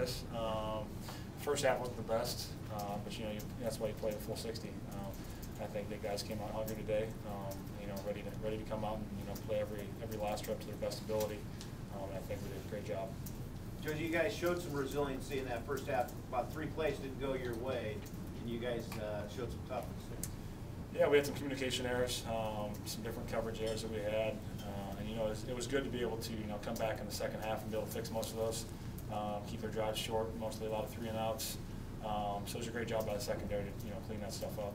this. Um, first half wasn't the best, uh, but you know you, that's why you play the full 60. Um, I think the guys came out hungry today. Um, you know, ready to ready to come out and you know play every every last rep to their best ability. Um, and I think we did a great job. Joe, you guys showed some resiliency in that first half. About three plays didn't go your way, and you guys uh, showed some toughness there. Yeah, we had some communication errors, um, some different coverage errors that we had, uh, and you know it was, it was good to be able to you know come back in the second half and be able to fix most of those, um, keep their drives short, mostly a lot of three and outs. Um, so it was a great job by the secondary to you know clean that stuff up.